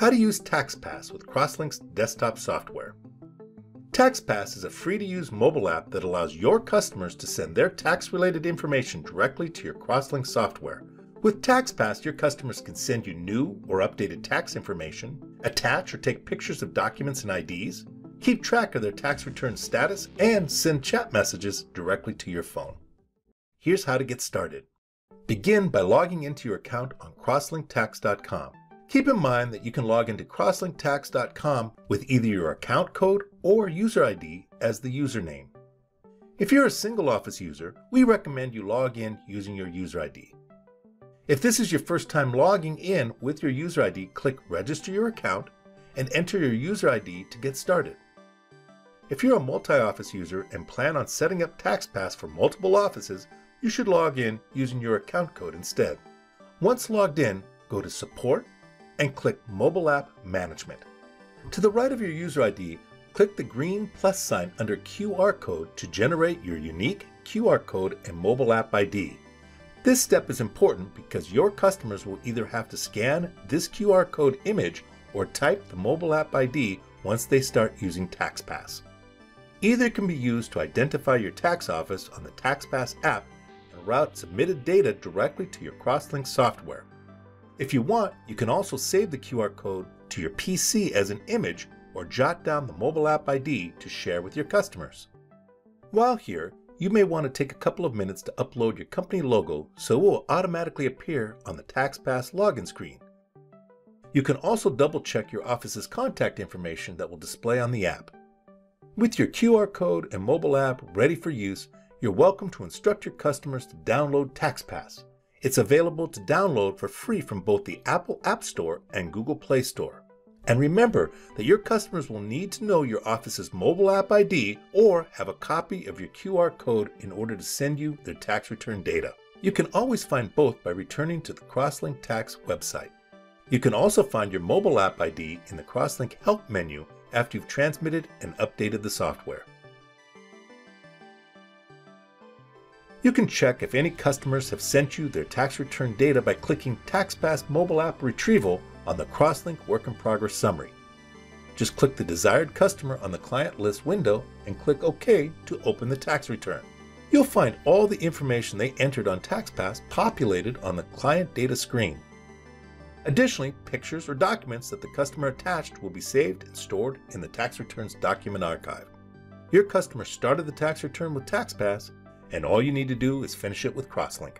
How to use TaxPass with Crosslink's desktop software. TaxPass is a free-to-use mobile app that allows your customers to send their tax-related information directly to your Crosslink software. With TaxPass, your customers can send you new or updated tax information, attach or take pictures of documents and IDs, keep track of their tax return status, and send chat messages directly to your phone. Here's how to get started. Begin by logging into your account on crosslinktax.com. Keep in mind that you can log into crosslinktax.com with either your account code or user ID as the username. If you're a single office user, we recommend you log in using your user ID. If this is your first time logging in with your user ID, click Register Your Account and enter your user ID to get started. If you're a multi-office user and plan on setting up TaxPass for multiple offices, you should log in using your account code instead. Once logged in, go to Support and click Mobile App Management. To the right of your user ID, click the green plus sign under QR code to generate your unique QR code and mobile app ID. This step is important because your customers will either have to scan this QR code image or type the mobile app ID once they start using TaxPass. Either can be used to identify your tax office on the TaxPass app and route submitted data directly to your Crosslink software. If you want, you can also save the QR code to your PC as an image or jot down the mobile app ID to share with your customers. While here, you may want to take a couple of minutes to upload your company logo so it will automatically appear on the TaxPass login screen. You can also double check your office's contact information that will display on the app. With your QR code and mobile app ready for use, you're welcome to instruct your customers to download TaxPass. It's available to download for free from both the Apple App Store and Google Play Store. And remember that your customers will need to know your office's mobile app ID or have a copy of your QR code in order to send you their tax return data. You can always find both by returning to the Crosslink Tax website. You can also find your mobile app ID in the Crosslink Help menu after you've transmitted and updated the software. You can check if any customers have sent you their tax return data by clicking TaxPass mobile app retrieval on the Crosslink Work in Progress summary. Just click the desired customer on the client list window and click OK to open the tax return. You'll find all the information they entered on TaxPass populated on the client data screen. Additionally, pictures or documents that the customer attached will be saved and stored in the tax returns document archive. Your customer started the tax return with TaxPass, and all you need to do is finish it with Crosslink.